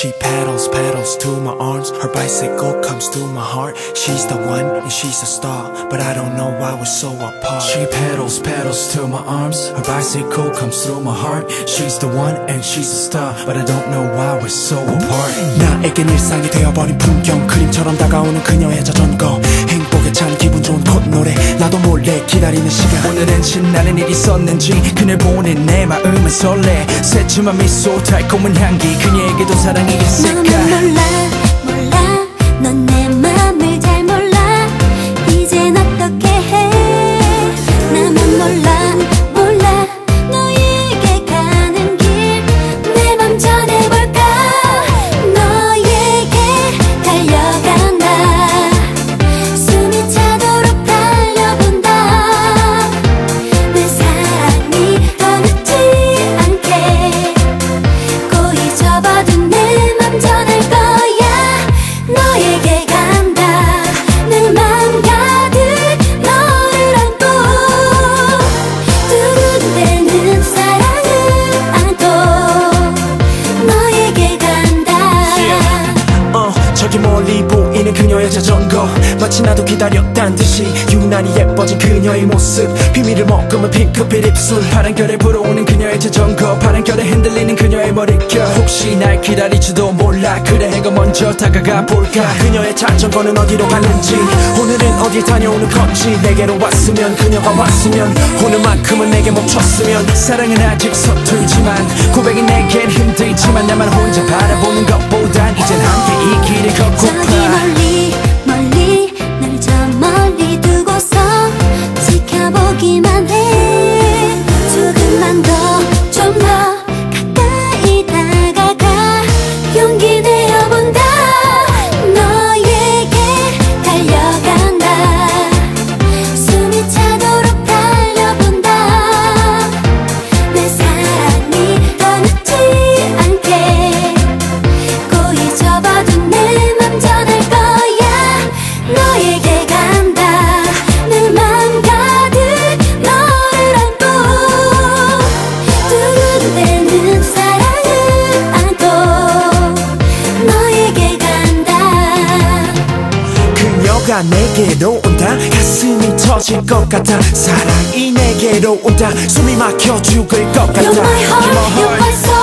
She pedals, pedals to my arms. Her bicycle comes to my heart. She's the one and she's a star, but I don't know why we're so apart. She pedals, pedals to my arms. Her bicycle comes through my heart. She's the one and she's a star, but I don't know why we're so apart. 나에겐 일상이 되어버린 풍경, 그림처럼 다가오는 그녀의 자전거. 행복에 찬 기분 좋은 콧노래. 나도 몰래 기다리는 시간. 오늘은 신나는 일이 있었는지 그녀 보는 내 마음은 설레. 새침한 미소, 달콤한 향기. 그녀에게도 사랑이 너는 있을까? 저기 멀리 보이는 그녀의 자전거 마치 나도 기다렸단 듯이 유난히 예뻐진 그녀의 모습. 비밀을 머금은 핑크빛 입술. 파란 결에 불어오는 그녀의 자전거. 파란 결에 흔들리는 그녀의 머릿결. 혹시 날 기다릴지도 몰라. 그래 해가 먼저 다가가 볼까? 그녀의 자전거는 어디로 갔는지. 오늘은 어디 다녀오는 건지. 내게로 왔으면 그녀가 왔으면. 오늘만큼은 내게 멈췄으면. 사랑은 아직 서툴지만 고백이 내겐 힘들지만 나만 혼자 바라보는 것보단 이젠 함께 이 길을 걷고 내게로 온다. 가슴이 터질 것 같아. 사랑이 내게로 온다. 숨이 막혀 죽을 것 같다 You're my heart, you're my soul,